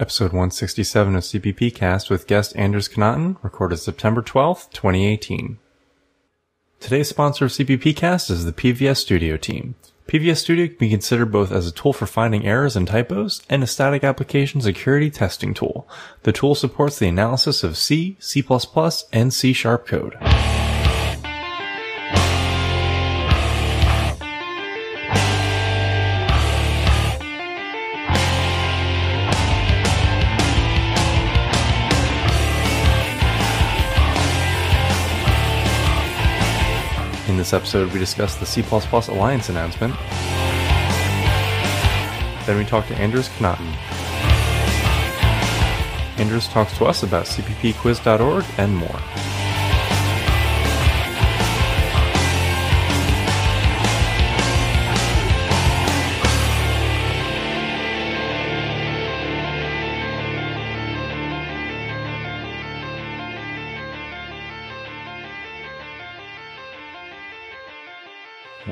Episode 167 of CPP Cast with guest Anders Knatten, recorded September 12th, 2018. Today's sponsor of CPP Cast is the PVS Studio team. PVS Studio can be considered both as a tool for finding errors and typos and a static application security testing tool. The tool supports the analysis of C, C++, and C Sharp code. Episode, we discuss the C++ Alliance announcement. Then we talk to Anders Knatten. Anders talks to us about cppquiz.org and more.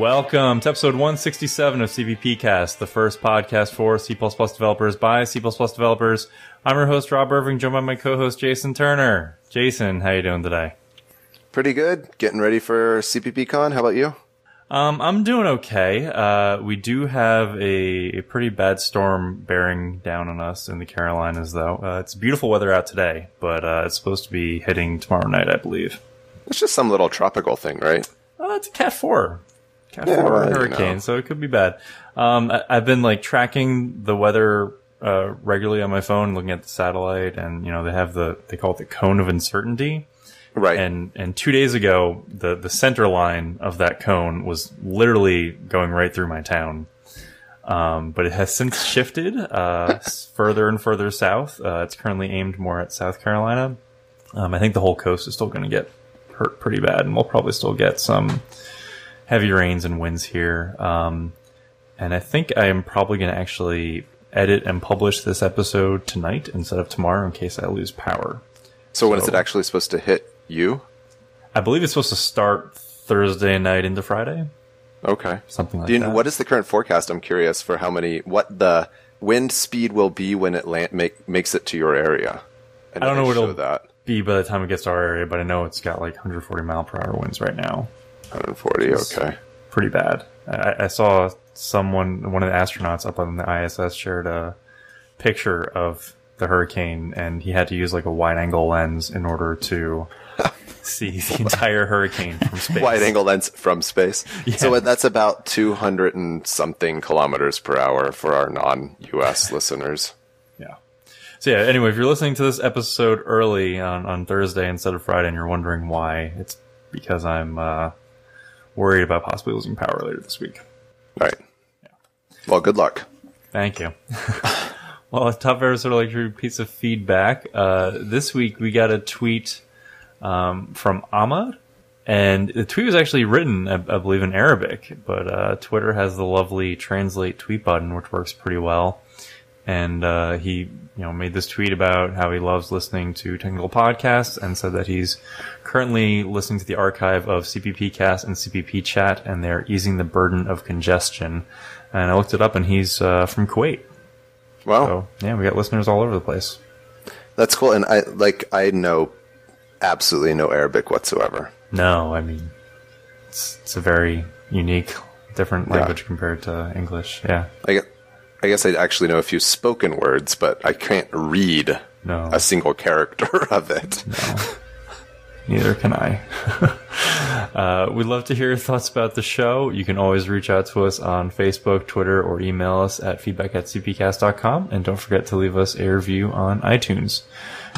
Welcome to episode 167 of CPP Cast, the first podcast for C++ developers by C++ developers. I'm your host Rob Irving, joined by my co-host Jason Turner. Jason, how you doing today? Pretty good. Getting ready for CPPCon. How about you? Um, I'm doing okay. Uh, we do have a, a, pretty bad storm bearing down on us in the Carolinas, though. Uh, it's beautiful weather out today, but uh, it's supposed to be hitting tomorrow night, I believe. It's just some little tropical thing, right? Oh, it's a Cat 4. Cat yeah, 4 well, hurricane, you know. so it could be bad. Um, I, have been like tracking the weather uh, regularly on my phone, looking at the satellite, and you know they have the they call it the cone of uncertainty. Right. And and two days ago, the the center line of that cone was literally going right through my town. Um, but it has since shifted uh, further and further south. Uh, it's currently aimed more at South Carolina. Um, I think the whole coast is still going to get hurt pretty bad, and we'll probably still get some heavy rains and winds here. Um, and I think I am probably going to actually edit and publish this episode tonight instead of tomorrow in case I lose power. So, so when is it actually supposed to hit you? I believe it's supposed to start Thursday night into Friday. Okay. Something like you, that. What is the current forecast? I'm curious for how many, what the wind speed will be when it land, make, makes it to your area. I, I don't know what it'll that. be by the time it gets to our area, but I know it's got like 140 mile per hour winds right now. 140. Okay. Pretty bad. I, I, saw someone, one of the astronauts up on the ISS, shared a picture of the hurricane, and he had to use like a wide angle lens in order to see the entire hurricane from space. Wide angle lens from space. Yeah. So that's about 200 and something kilometers per hour for our non US listeners. Yeah. So yeah, anyway, if you're listening to this episode early on, on Thursday instead of Friday and you're wondering why, it's because I'm uh, worried about possibly losing power later this week. All right. Yeah. Well, good luck. Thank you. well, a tough episode like a piece of feedback. Uh, this week we got a tweet um, from Ahmad, and the tweet was actually written, I, I believe, in Arabic, but uh, Twitter has the lovely translate tweet button, which works pretty well and uh, he you know made this tweet about how he loves listening to technical podcasts and said that he's currently listening to the archive of CPP Cast and CPP Chat, and they're easing the burden of congestion. And I looked it up, and he's uh, from Kuwait. Wow. So yeah, we got listeners all over the place. That's cool, and I like I know absolutely no Arabic whatsoever. No, I mean it's it's a very unique, different language yeah. compared to English. Yeah. I get I guess I actually know a few spoken words, but I can't read no. a single character of it. No. Neither can I. uh, we'd love to hear your thoughts about the show. You can always reach out to us on Facebook, Twitter, or email us at feedback at cppcast.com. And don't forget to leave us a review on iTunes.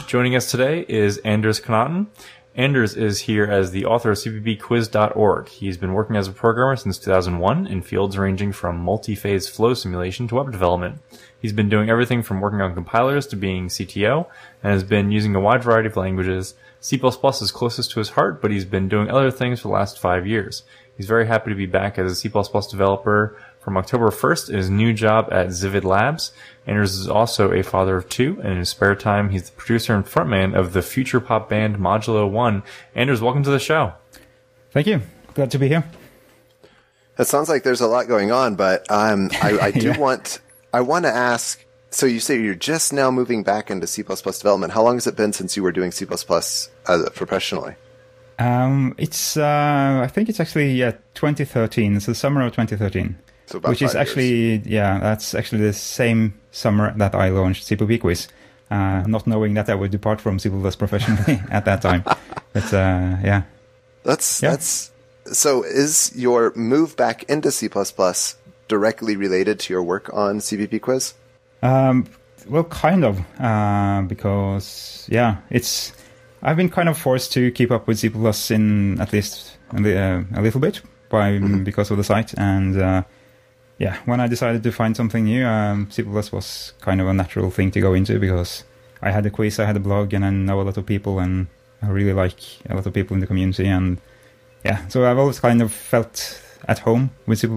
Joining us today is Anders Knatten. Anders is here as the author of cppquiz.org. He's been working as a programmer since 2001 in fields ranging from multi-phase flow simulation to web development. He's been doing everything from working on compilers to being CTO and has been using a wide variety of languages. C++ is closest to his heart, but he's been doing other things for the last five years. He's very happy to be back as a C++ developer from October 1st in his new job at Zivid Labs. Anders is also a father of two, and in his spare time, he's the producer and frontman of the future pop band Modulo One. Anders, welcome to the show. Thank you. Glad to be here. It sounds like there's a lot going on, but um, I, I, do yeah. want I want to ask So you say you're just now moving back into C++ development. How long has it been since you were doing C++ as professionally? Um, it's uh, I think it's actually yeah 2013. It's the summer of 2013. So which is actually years. yeah that's actually the same summer that I launched CPP Quiz. Uh, not knowing that I would depart from C++ professionally at that time, but uh, yeah, that's yeah. that's so. Is your move back into C++ directly related to your work on CPP Quiz? Um, well, kind of, uh, because yeah, it's I've been kind of forced to keep up with C++ in at least a, uh, a little bit by mm-hmm. because of the site, and uh, yeah, when I decided to find something new, um, C++ was kind of a natural thing to go into because I had a quiz, I had a blog, and I know a lot of people, and I really like a lot of people in the community, and yeah, so I've always kind of felt at home with C++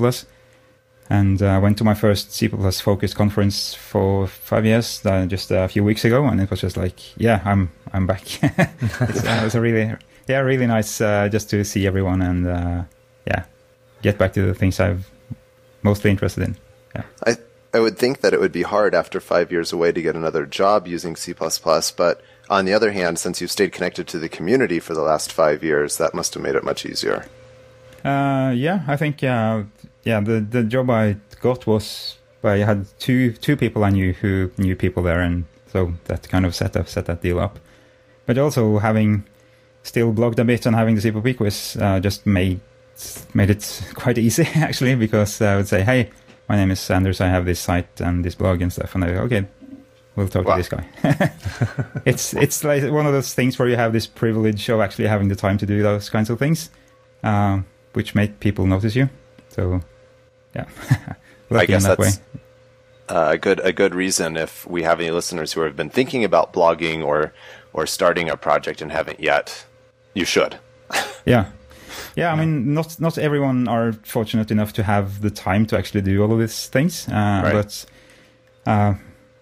and I uh, went to my first C++ Focus conference for five years uh, just a few weeks ago, and it was just like, yeah, I'm I'm back. uh, it was a really yeah really nice uh, just to see everyone and uh, yeah get back to the things I've mostly interested in. Yeah. I I would think that it would be hard after five years away to get another job using C++, but on the other hand, since you've stayed connected to the community for the last five years, that must have made it much easier. Uh, yeah, I think uh, yeah the the job I got was I had two two people I knew who knew people there, and so that kind of set up set that deal up. But also having still blogged a bit and having the CPP quiz uh, just made made it quite easy actually because I would say, hey, my name is Anders, I have this site and this blog and stuff, and I go, okay, we'll talk wow. to this guy. it's it's like one of those things where you have this privilege of actually having the time to do those kinds of things. Um, which make people notice you. So, yeah, I guess that that's uh, a good a good reason if we have any listeners who have been thinking about blogging or or starting a project and haven't yet. You should. yeah. Yeah, I mean, not not everyone are fortunate enough to have the time to actually do all of these things. Uh, right. But uh,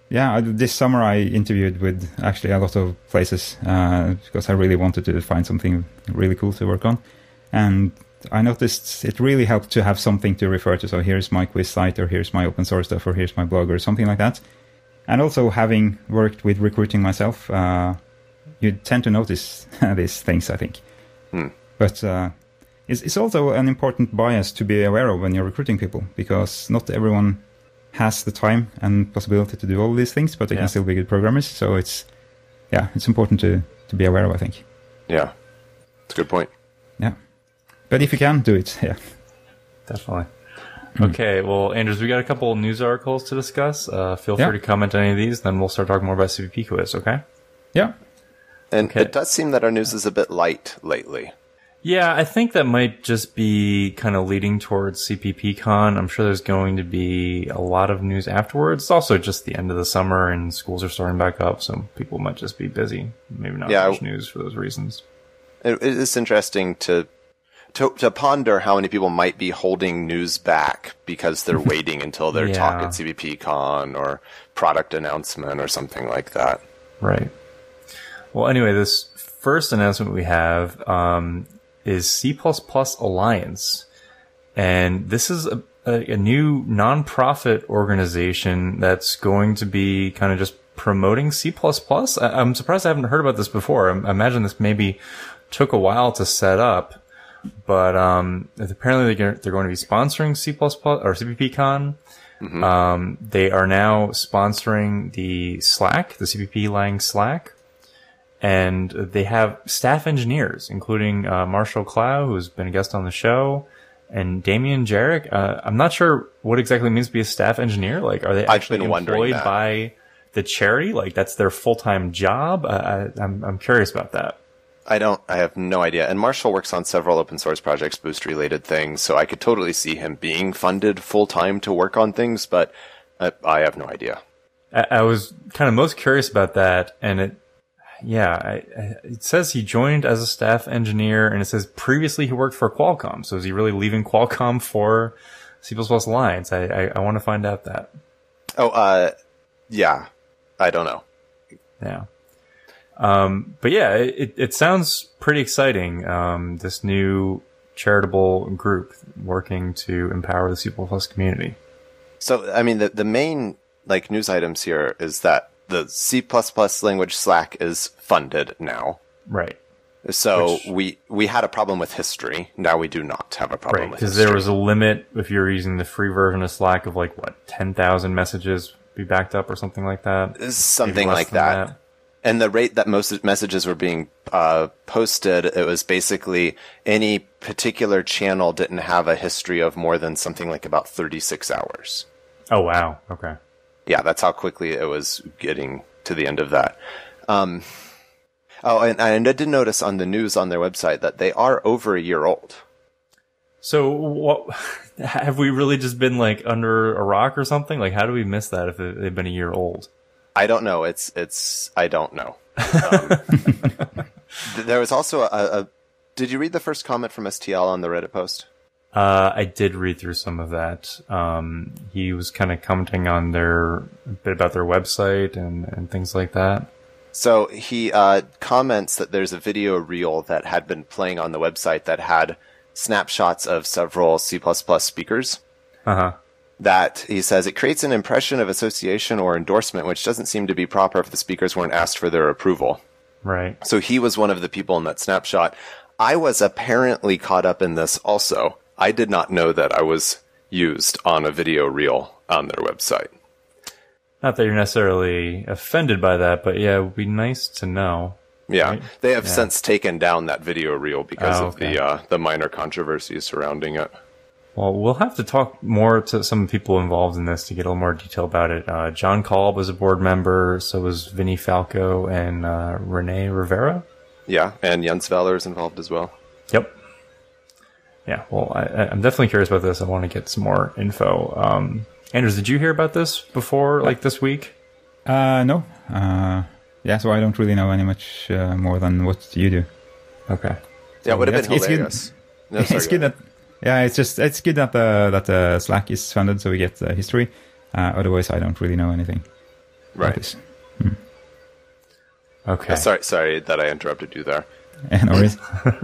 yeah, this summer I interviewed with actually a lot of places uh, because I really wanted to find something really cool to work on, and I noticed it really helped to have something to refer to. So here's my quiz site, or here's my open source stuff, or here's my blog, or something like that. And also having worked with recruiting myself, uh, you tend to notice these things, I think. Hmm. But uh, it's, it's also an important bias to be aware of when you're recruiting people, because not everyone has the time and possibility to do all these things, but they yeah. can still be good programmers. So it's yeah, it's important to to be aware of. I think. Yeah, it's a good point. Yeah. But if you can, do it. Yeah. Definitely. Mm. Okay, well, Anders, we got a couple news articles to discuss. Uh, feel yeah. free to comment on any of these, then we'll start talking more about CPP quiz, okay? Yeah. And okay. it does seem that our news is a bit light lately. Yeah, I think that might just be kind of leading towards CPPCon. I'm sure there's going to be a lot of news afterwards. It's also just the end of the summer and schools are starting back up, so people might just be busy. Maybe not yeah, much news for those reasons. It is interesting to to, to ponder how many people might be holding news back because they're waiting until their yeah. talk at CPPCon or product announcement or something like that. Right. Well, anyway, this first announcement we have um, is C++ Alliance. And this is a, a, a new nonprofit organization that's going to be kind of just promoting C++. I, I'm surprised I haven't heard about this before. I, I imagine this maybe took a while to set up but um, apparently they're, they're going to be sponsoring C++ or CPPCon. Mm-hmm. Um, they are now sponsoring the Slack, the CPP Lang Slack, and they have staff engineers, including uh, Marshall Clow, who's been a guest on the show, and Damian Jarek. Uh, I'm not sure what exactly means to be a staff engineer. Like, are they actually employed by the charity? Like, that's their full time job? Uh, I, I'm I'm curious about that. I don't. I have no idea. And Marshall works on several open source projects, Boost related things, so I could totally see him being funded full time to work on things. But I, I, have no idea. I, I, was kind of most curious about that, and it, yeah, I, it says he joined as a staff engineer, and it says previously he worked for Qualcomm. So is he really leaving Qualcomm for C++ Alliance? I, I, want to find out that. Oh, uh, yeah, I don't know. Yeah. Um, but yeah, it, it sounds pretty exciting. Um, this new charitable group working to empower the C++ community. So, I mean, the, the main like news items here is that the C++ language Slack is funded now. Right. So Which, we we had a problem with history. Now we do not have a problem right, because there was a limit if you're using the free version of Slack of like what ten thousand messages be backed up or something like that. Something like that. that. And the rate that most messages were being uh, posted, it was basically any particular channel didn't have a history of more than something like about 36 hours. Oh, wow. Okay. Yeah, that's how quickly it was getting to the end of that. Um, oh, and, and I did notice on the news on their website that they are over a year old. So what have we really just been like under a rock or something? Like, how do we miss that if they've been a year old? I don't know. It's it's I don't know. Um, there was also a, a, Did you read the first comment from STL on the Reddit post? Uh, I did read through some of that. Um, he was kind of commenting on their a bit about their website and and things like that. So he uh, comments that there's a video reel that had been playing on the website that had snapshots of several C++ speakers. Uh huh that he says it creates an impression of association or endorsement, which doesn't seem to be proper if the speakers weren't asked for their approval. Right. So he was one of the people in that snapshot. I was apparently caught up in this also. I did not know that I was used on a video reel on their website. Not that you're necessarily offended by that, but yeah, it would be nice to know. Yeah, right? they have yeah. since taken down that video reel because oh, okay. of the uh, the minor controversies surrounding it. Well, we'll have to talk more to some people involved in this to get a little more detail about it. Uh, Jon Kalb was a board member, so was Vinnie Falco and uh, Rene Rivera. Yeah, and Jens Weller is involved as well. Yep. Yeah, well, I, am definitely curious about this. I want to get some more info. Um, Anders, did you hear about this before, like this week? Uh, no. Uh, yeah, so I don't really know any much uh, more than what you do. Okay. Yeah, would have been hilarious. It's good, no, sorry, it's good that yeah, it's just it's good that the that the Slack is funded, so we get the history. Uh, otherwise, I don't really know anything. Right. Hmm. Okay. Uh, sorry, sorry that I interrupted you there. no worries.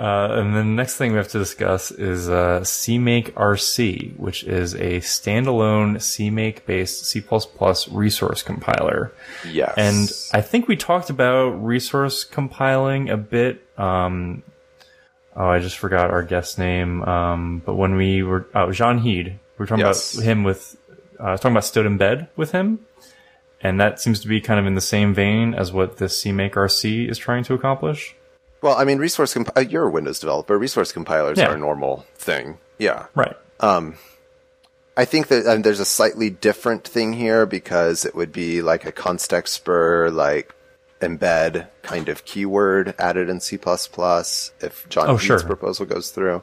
Uh, and the next thing we have to discuss is uh, CMake RC, which is a standalone CMake based C++ resource compiler. Yes. And I think we talked about resource compiling a bit um, oh, I just forgot our guest name. Um, but when we were, oh, JeanHeyd, we were talking yes. about him with, uh, talking about std::embed with him. And that seems to be kind of in the same vein as what this CMake RC is trying to accomplish. Well, I mean, resource comp- uh, you're a Windows developer. Resource compilers yeah. are a normal thing. Yeah. Right. Um, I think that um, there's a slightly different thing here because it would be like a constexpr, like embed kind of keyword added in C++ if John oh, sure. proposal goes through,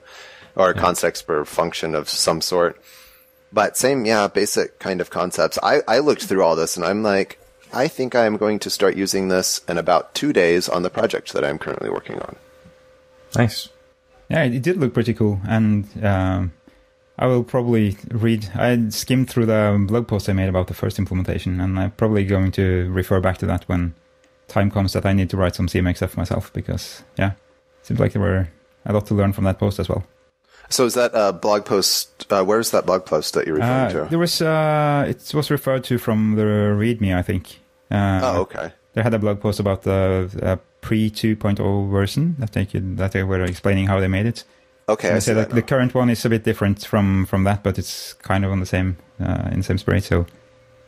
or a yeah. constexpr function of some sort. But same, yeah, basic kind of concepts. I, I looked through all this and I'm like, I think I'm going to start using this in about two days on the project that I'm currently working on. Nice. Yeah, it did look pretty cool. And um, I will probably read, I skimmed through the blog post I made about the first implementation, and I'm probably going to refer back to that when time comes that I need to write some CMake stuff myself because yeah, seems like there were a lot to learn from that post as well. So is that a blog post? Uh, where's that blog post that you're referring uh, to? There was uh, it was referred to from the README, I think. Uh, oh, okay. They had a blog post about the uh, pre 2.0 version that they could, that they were explaining how they made it. Okay, I say that, the current one is a bit different from from that, but it's kind of on the same uh, in the same spirit. So,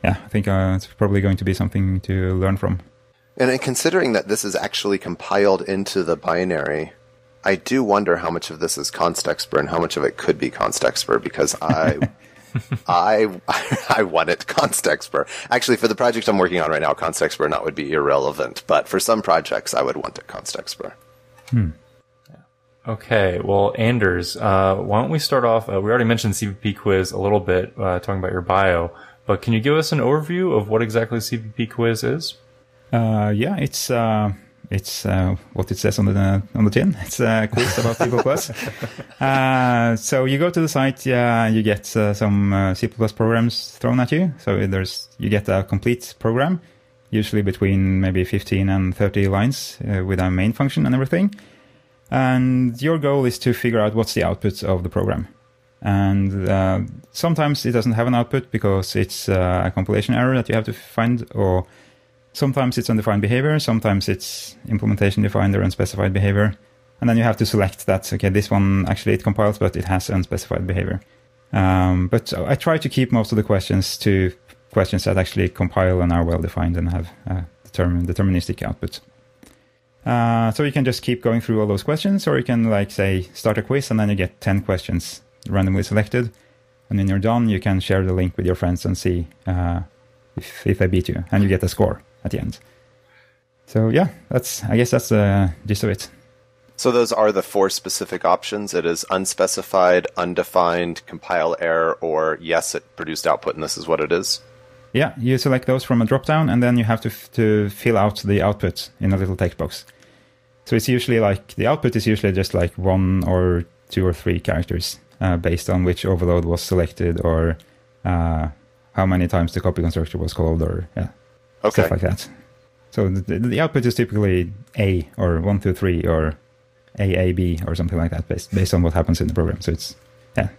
yeah, I think it's probably going to be something to learn from. And considering that this is actually compiled into the binary, I do wonder how much of this is constexpr and how much of it could be constexpr because I, I, I want it constexpr. Actually, for the project I'm working on right now, constexpr not would be irrelevant, but for some projects, I would want it constexpr. Hmm. Okay, well, Anders, uh, why don't we start off? Uh, we already mentioned CPP quiz a little bit, uh, talking about your bio, but can you give us an overview of what exactly CPP quiz is? Uh, yeah, it's uh, it's uh, what it says on the on the tin. It's a quiz about C++. uh, so you go to the site, yeah, you get uh, some uh, C++ programs thrown at you. So there's you get a complete program, usually between maybe 15 and 30 lines uh, with a main function and everything. And your goal is to figure out what's the output of the program. and uh, sometimes it doesn't have an output because it's uh, a compilation error that you have to find, or sometimes it's undefined behavior, sometimes it's implementation defined or unspecified behavior, and then you have to select that. Okay, this one actually it compiles, but it has unspecified behavior. Um, but I try to keep most of the questions to questions that actually compile and are well defined and have determin- deterministic output. Uh, so you can just keep going through all those questions, or you can like say start a quiz and then you get ten questions randomly selected, and when you're done, you can share the link with your friends and see uh, if if they beat you, and you get a score at the end. So yeah, that's I guess that's the gist of it. So those are the four specific options. It is unspecified, undefined, compile error, or yes, it produced output, and this is what it is. Yeah, you select those from a dropdown, and then you have to f- to fill out the output in a little text box. So it's usually like the output is usually just like one or two or three characters uh, based on which overload was selected or uh, how many times the copy constructor was called or yeah, okay. stuff like that. So the, the output is typically A or one two three or AAB or something like that based based on what happens in the program. So it's yeah,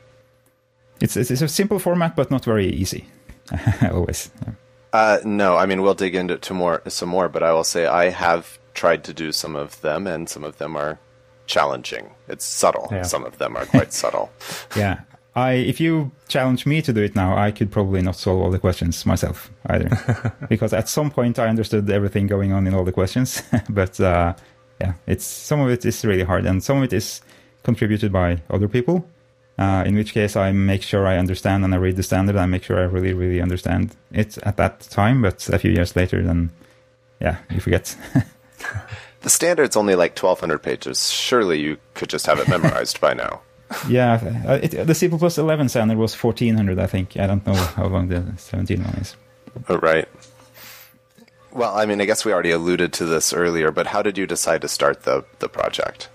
it's it's, it's a simple format but not very easy. always. Yeah. Uh, no, I mean we'll dig into to more some more, but I will say I have tried to do some of them, and some of them are challenging. It's subtle. Yeah. Some of them are quite subtle. Yeah, I if you challenge me to do it now, I could probably not solve all the questions myself either, because at some point I understood everything going on in all the questions. but uh, yeah, it's some of it is really hard, and some of it is contributed by other people. Uh, in which case, I make sure I understand and I read the standard. I make sure I really, really understand it at that time. But a few years later, then yeah, you forget. the standard's only like twelve hundred pages. Surely you could just have it memorized by now. Yeah, uh, it, the C++ 11 standard was 1400, I think. I don't know how long the 17 one is. Oh, right. Well, I mean, I guess we already alluded to this earlier, but how did you decide to start the, the project?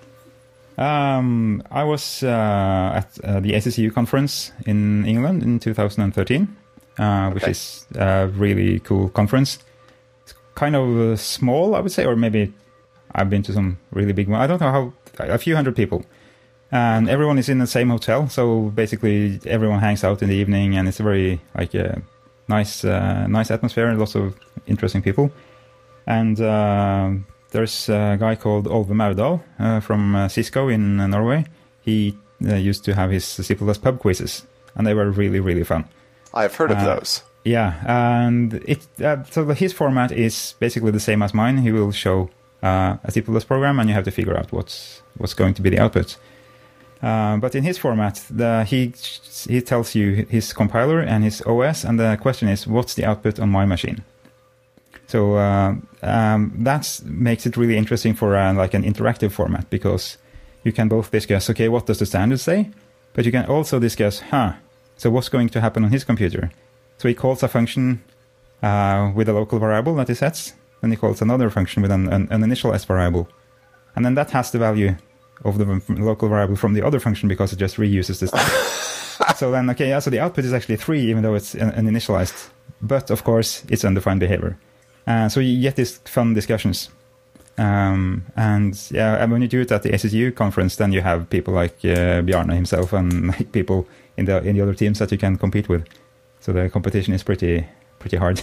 Um, I was uh, at uh, the ACCU conference in England in 2013, uh, which okay. is a really cool conference. It's kind of uh, small, I would say, or maybe I've been to some really big one. I don't know how, a few hundred people. And everyone is in the same hotel, so basically everyone hangs out in the evening, and it's a very like a nice, uh, nice atmosphere, and lots of interesting people. And uh, there's a guy called Olve Maudal uh, from uh, Cisco in uh, Norway. He uh, used to have his C++ pub quizzes, and they were really, really fun. I've heard of uh, those. Yeah, and it uh, so his format is basically the same as mine. He will show a C++ program, and you have to figure out what's what's going to be the output. But in his format, the, he he tells you his compiler and his OS, and the question is, what's the output on my machine? So uh, um, that makes it really interesting for uh, like an interactive format because you can both discuss, okay, what does the standard say? But you can also discuss, huh, so what's going to happen on his computer? So he calls a function uh, with a local variable that he sets, then he calls another function with an, an, an initialized variable. And then that has the value of the local variable from the other function because it just reuses this. so then, okay, yeah, so the output is actually three, even though it's an, an initialized. But of course, it's undefined behavior. Uh, so you get these fun discussions. Um, and yeah, and when you do it at the ACCU conference, then you have people like uh, Bjarne himself and like people in the in the other teams that you can compete with. So the competition is pretty pretty hard.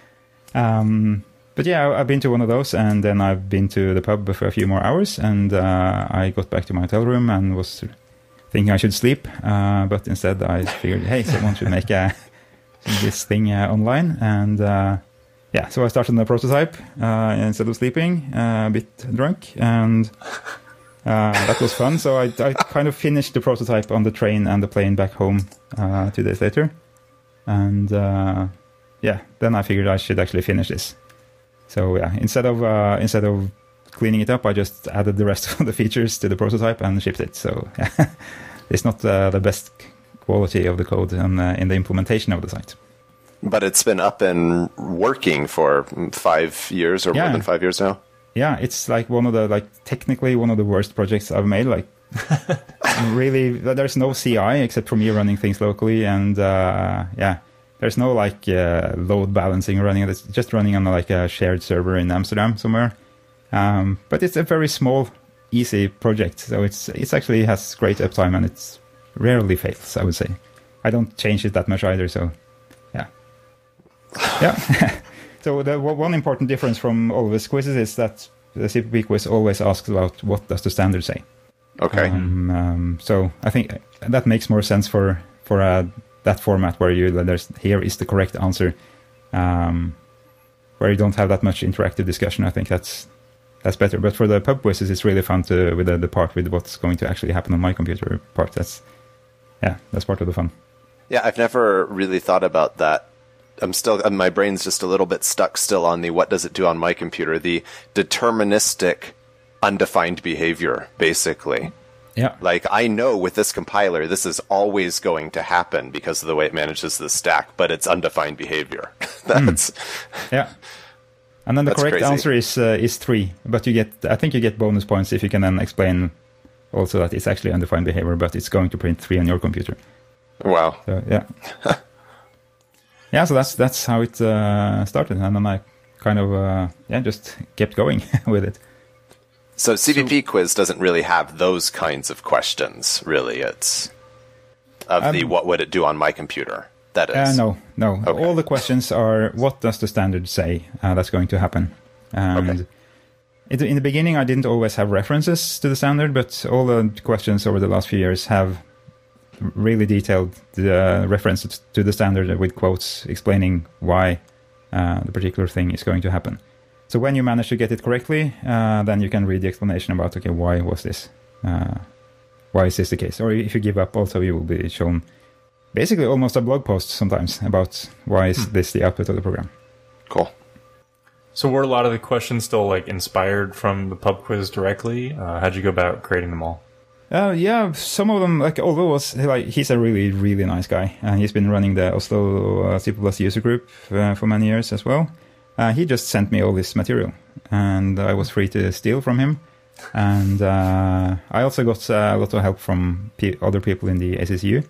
um, but yeah, I've been to one of those, and then I've been to the pub for a few more hours, and uh, I got back to my hotel room and was thinking I should sleep, uh, but instead I figured, hey, someone should make a, this thing uh, online, and uh, yeah, so I started the prototype uh, instead of sleeping, uh, a bit drunk, and that was fun. So I, I, kind of finished the prototype on the train and the plane back home two days later, and yeah, then I figured I should actually finish this. So yeah, instead of uh, instead of cleaning it up, I just added the rest of the features to the prototype and shipped it. So yeah, it's not the best quality of the code in, in the implementation of the site. But it's been up and working for five years or yeah. more than five years now. Yeah, it's like one of the like technically one of the worst projects I've made. Like really, there's no CI except for me running things locally, and uh, yeah, there's no like uh, load balancing running. It's just running on like a shared server in Amsterdam somewhere. Um, but it's a very small, easy project, so it's it's actually has great uptime and it's rarely fails. I would say. I don't change it that much either. So, yeah, yeah. so the one important difference from all of his quizzes is that the CPP quiz always asks about what does the standard say. Okay. Um, um, so I think that makes more sense for for uh, that format where you there's here is the correct answer, um, where you don't have that much interactive discussion. I think that's that's better. But for the pub quizzes, it's really fun to with the, the part with what's going to actually happen on my computer part. That's yeah, that's part of the fun. Yeah, I've never really thought about that. I'm still, uh, my brain's just a little bit stuck still on the what does it do on my computer, the deterministic undefined behavior, basically. Yeah. Like I know with this compiler, this is always going to happen because of the way it manages the stack, but it's undefined behavior. That's mm. yeah. And then the correct crazy. answer is uh, is three, but you get I think you get bonus points if you can then explain also that it's actually undefined behavior, but it's going to print three on your computer. Wow. So, yeah. yeah, so that's that's how it uh, started, and then I kind of uh, yeah just kept going with it. So CPP so, quiz doesn't really have those kinds of questions. Really, it's of um, the what would it do on my computer. That is. uh. Uh, no, no. Okay. All the questions are what does the standard say uh, that's going to happen, and. Okay. It, in the beginning, I didn't always have references to the standard, but all the questions over the last few years have really detailed uh, references to the standard with quotes explaining why uh, the particular thing is going to happen. So when you manage to get it correctly, uh, then you can read the explanation about okay, why was this? Uh, why is this the case? Or if you give up, also you will be shown basically almost a blog post sometimes about why is hmm. this the output of the program. Cool. So were a lot of the questions still like inspired from the pub quiz directly? Uh, how'd you go about creating them all? Uh, yeah, some of them, like Oliver was like he's a really really nice guy, and he's been running the Oslo uh, C++ user group uh, for many years as well. Uh, he just sent me all this material, and I was free to steal from him. And uh, I also got uh, a lot of help from other people in the ACCU.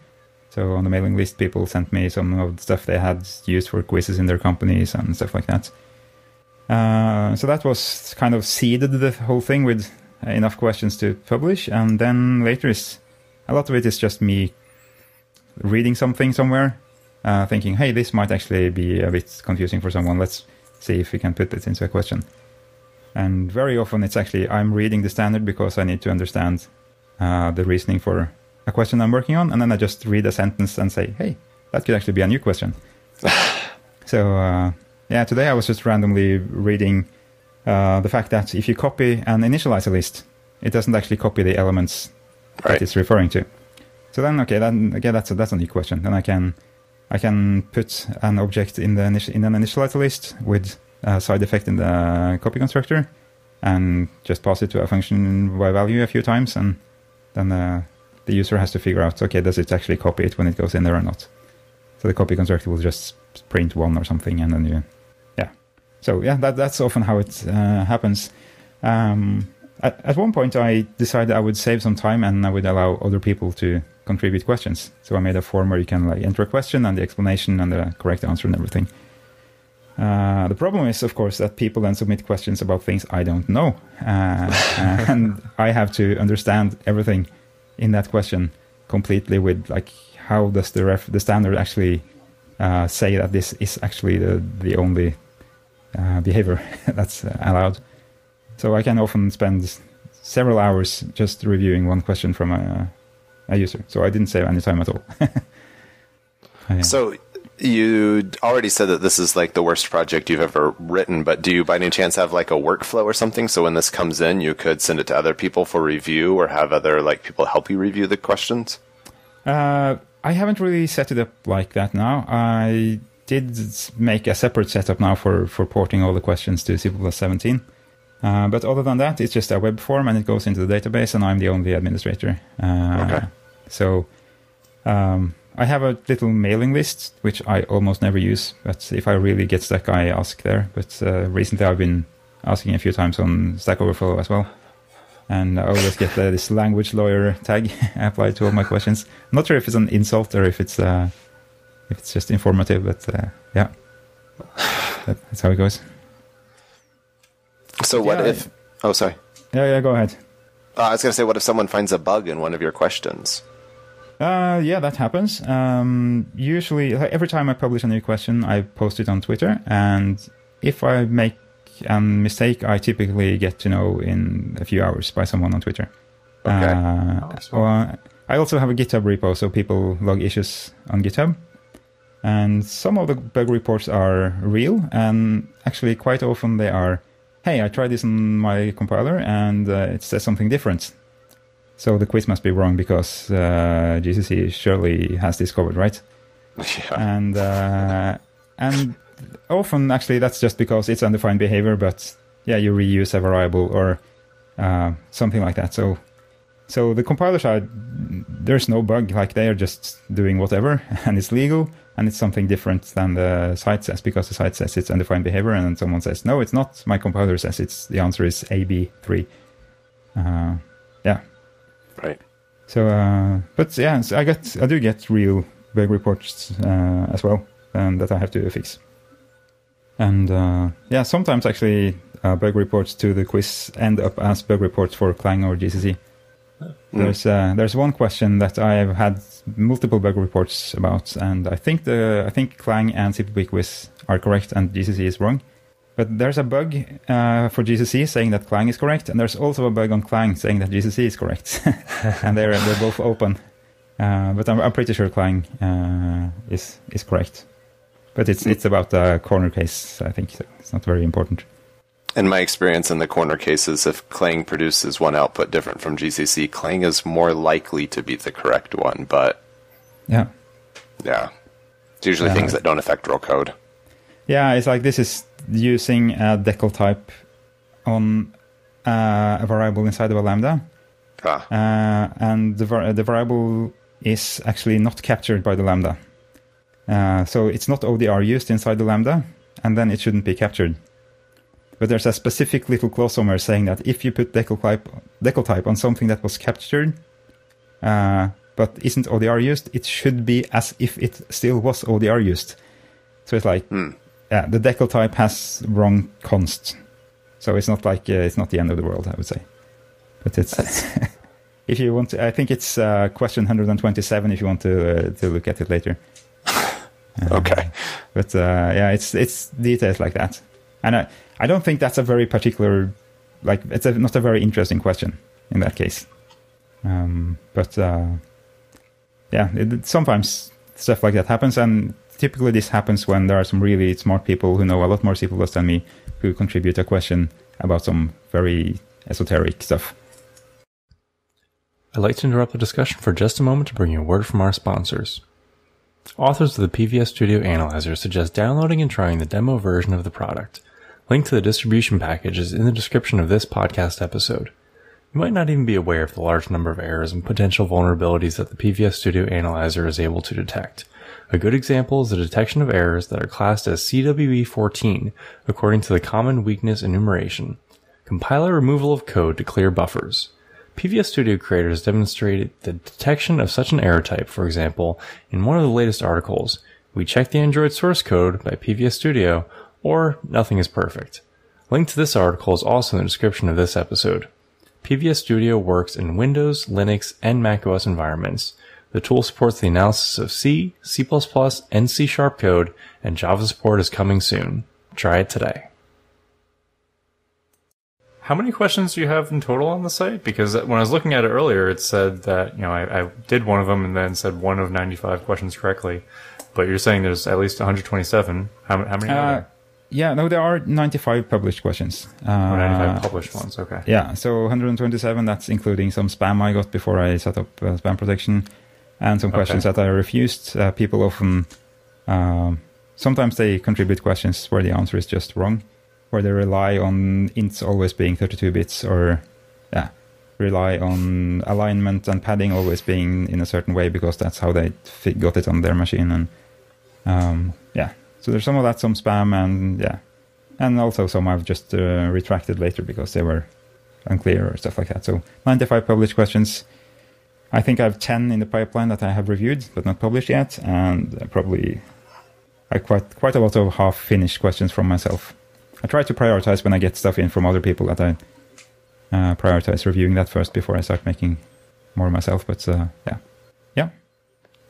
So on the mailing list, people sent me some of the stuff they had used for quizzes in their companies and stuff like that. Uh, so that was kind of seeded the whole thing with enough questions to publish, and then later is a lot of it is just me reading something somewhere, uh, thinking, "Hey, this might actually be a bit confusing for someone. Let's see if we can put it into a question." And very often, it's actually I'm reading the standard because I need to understand uh, the reasoning for a question I'm working on, and then I just read a sentence and say, "Hey, that could actually be a new question." so uh, yeah, today I was just randomly reading uh, the fact that if you copy and initialize a list, it doesn't actually copy the elements right. that it's referring to. So then, okay, then again, that's a, that's a new question. Then I can I can put an object in the in an initializer list with a side effect in the copy constructor, and just pass it to a function by value a few times, and then the, the user has to figure out, okay, does it actually copy it when it goes in there or not? So the copy constructor will just print one or something, and then you yeah. so yeah, that that's often how it uh, happens. Um, at, at, one point, I decided I would save some time and I would allow other people to contribute questions. So I made a form where you can like enter a question and the explanation and the correct answer and everything. Uh, the problem is, of course, that people then submit questions about things I don't know, uh, and I have to understand everything in that question completely. With like, how does the ref- the standard actually uh, say that this is actually the the only uh, behavior that's uh, allowed. So I can often spend several hours just reviewing one question from a, a user. So I didn't save any time at all. uh, so you already said that this is like the worst project you've ever written, but do you by any chance have like a workflow or something? So when this comes in, you could send it to other people for review or have other like people help you review the questions? Uh, I haven't really set it up like that now. I did make a separate setup now for, for porting all the questions to C++ 17. Uh, but other than that, it's just a web form and it goes into the database, and I'm the only administrator. Uh, okay. So um, I have a little mailing list, which I almost never use. But if I really get stuck, I ask there. But uh, recently I've been asking a few times on Stack Overflow as well. And I always get this language lawyer tag applied to all my questions. I'm not sure if it's an insult or if it's uh, if it's just informative. But uh, yeah, that, that's how it goes. So what yeah, if? Oh, sorry. Yeah, yeah. Go ahead. Uh, I was going to say, what if someone finds a bug in one of your questions? Uh, yeah, that happens. Um, usually, every time I publish a new question, I post it on Twitter, and if I make a mistake, I typically get to know in a few hours by someone on Twitter. Okay. Uh, well, I also have a GitHub repo, so people log issues on GitHub. And some of the bug reports are real, and actually, quite often they are, hey, I tried this on my compiler and uh, it says something different. So the quiz must be wrong because uh, GCC surely has discovered, right? Yeah. And uh, and often actually that's just because it's undefined behavior, but yeah, you reuse a variable or uh, something like that. So so the compiler side, there's no bug. Like they are just doing whatever, and it's legal, and it's something different than the site says because the site says it's undefined behavior, and then someone says no, it's not. My compiler says it's the answer is AB3. Uh, yeah. Right. So, uh, but yeah, so I get I do get real bug reports uh, as well, and that I have to fix. And uh, yeah, sometimes actually uh, bug reports to the quiz end up as bug reports for Clang or GCC. Mm. There's uh, there's one question that I've had multiple bug reports about, and I think the I think Clang and CPP quiz are correct, and GCC is wrong. But there's a bug uh, for GCC saying that Clang is correct, and there's also a bug on Clang saying that GCC is correct, and they're they're both open. Uh, but I'm, I'm, pretty sure Clang uh, is is correct. But it's it's about a corner case, I think. So it's not very important. In my experience in the corner cases, if Clang produces one output different from GCC, Clang is more likely to be the correct one. But yeah, yeah, it's usually things that don't affect real code. Yeah, it's like this is using a decltype on uh, a variable inside of a lambda. Ah. Uh, and the, var- the variable is actually not captured by the lambda. Uh, so it's not ODR used inside the lambda, and then it shouldn't be captured. But there's a specific little clause somewhere saying that if you put decltype, decal type on something that was captured, uh, but isn't ODR used, it should be as if it still was ODR used. So it's like, hmm yeah, the decltype has wrong const, so it's not like uh, it's not the end of the world, I would say. But it's if you want, to, I think it's uh, question 127 if you want to uh, to look at it later. okay, but uh, yeah, it's it's details like that, and I I don't think that's a very particular, like it's a, not a very interesting question in that case. Um, but uh, yeah, it, sometimes stuff like that happens, and typically this happens when there are some really smart people who know a lot more C++ than me who contribute a question about some very esoteric stuff. I'd like to interrupt the discussion for just a moment to bring you a word from our sponsors. Authors of the PVS Studio Analyzer suggest downloading and trying the demo version of the product. Link to the distribution package is in the description of this podcast episode. You might not even be aware of the large number of errors and potential vulnerabilities that the PVS Studio Analyzer is able to detect. A good example is the detection of errors that are classed as CWE14 according to the Common Weakness Enumeration. Compiler removal of code to clear buffers. PVS Studio creators demonstrated the detection of such an error type, for example, in one of the latest articles, We check the Android source code by PVS Studio, or Nothing is Perfect. Link to this article is also in the description of this episode. PVS Studio works in Windows, Linux, and macOS environments. The tool supports the analysis of C, C++, and C Sharp code, and Java support is coming soon. Try it today. How many questions do you have in total on the site? Because when I was looking at it earlier, it said that, you know, I, I did one of them and then said one of 95 questions correctly. But you're saying there's at least 127. How, how many uh, Yeah, no, there are 95 published questions. Uh, oh, 95 published ones, okay. Yeah, so 127, that's including some spam I got before I set up uh, spam protection and some questions okay. that I refused. Uh, people often, um, sometimes they contribute questions where the answer is just wrong, where they rely on ints always being 32 bits, or yeah, rely on alignment and padding always being in a certain way because that's how they got it on their machine. And um, yeah, so there's some of that, some spam, and yeah, and also some I've just uh, retracted later because they were unclear or stuff like that. So 95 published questions. I think I have 10 in the pipeline that I have reviewed but not published yet, and probably I quite quite a lot of half finished questions from myself. I try to prioritize when I get stuff in from other people that I uh, prioritize reviewing that first before I start making more myself. But uh, yeah, yeah.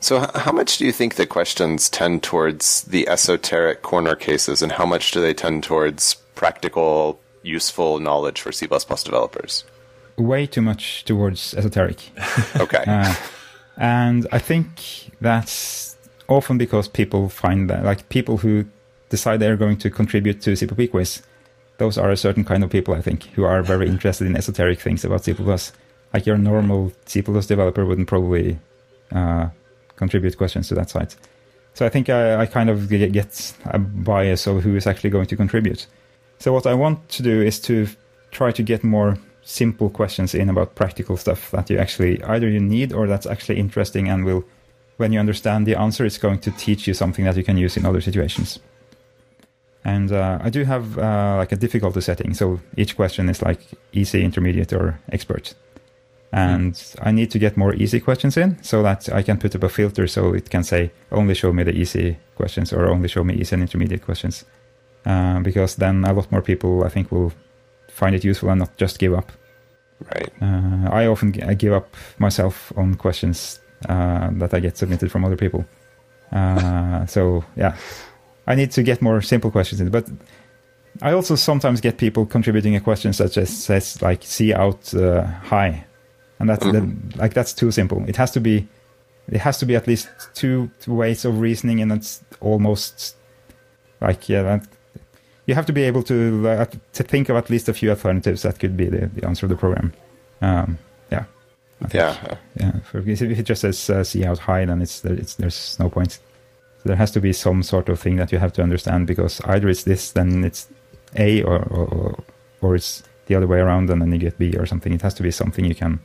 So, how much do you think the questions tend towards the esoteric corner cases, and how much do they tend towards practical, useful knowledge for C developers? Way too much towards esoteric. okay. Uh, and I think that's often because people find that, like, people who decide they're going to contribute to CPP quiz, those are a certain kind of people, I think, who are very interested in esoteric things about C++. Like your normal C++ developer wouldn't probably uh, contribute questions to that site. So I think I, I kind of get a bias of who is actually going to contribute. So what I want to do is to try to get more simple questions in about practical stuff that you actually either you need or that's actually interesting and will when you understand the answer it's going to teach you something that you can use in other situations and uh, i do have uh, like a difficulty setting so each question is like easy intermediate or expert and I need to get more easy questions in so that I can put up a filter so it can say only show me the easy questions or only show me easy and intermediate questions. Uh, because then a lot more people, I think, will find it useful and not just give up. Right. Uh, I often I give up myself on questions uh, that I get submitted from other people. Uh, so yeah, I need to get more simple questions in. But I also sometimes get people contributing a question such as says like "cout uh, high," and that's mm-hmm. that, like that's too simple. It has to be it has to be at least two, two ways of reasoning, and it's almost like yeah, that, you have to be able to uh, to think of at least a few alternatives that could be the, the answer of the program. Um, yeah. yeah. Yeah. For, if it just says uh, cout high, then it's, it's there's no point. So there has to be some sort of thing that you have to understand because either it's this, then it's A, or or, or it's the other way around, and then you get B or something. It has to be something you can